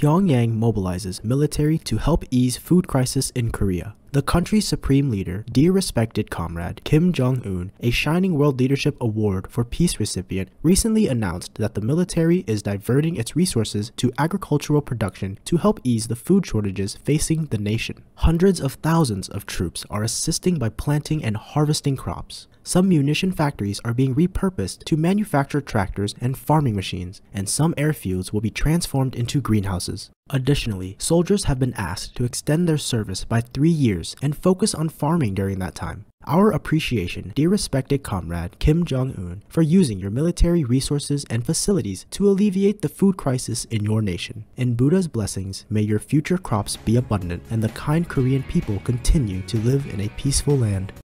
Pyongyang mobilizes military to help ease food crisis in Korea. The country's supreme leader, dear respected comrade Kim Jong un, a Shining World Leadership Award for Peace recipient, recently announced that the military is diverting its resources to agricultural production to help ease the food shortages facing the nation. Hundreds of thousands of troops are assisting by planting and harvesting crops. Some munition factories are being repurposed to manufacture tractors and farming machines, and some airfields will be transformed into greenhouses. Additionally, soldiers have been asked to extend their service by three years and focus on farming during that time. Our appreciation, dear respected comrade Kim Jong un, for using your military resources and facilities to alleviate the food crisis in your nation. In Buddha's blessings, may your future crops be abundant and the kind Korean people continue to live in a peaceful land.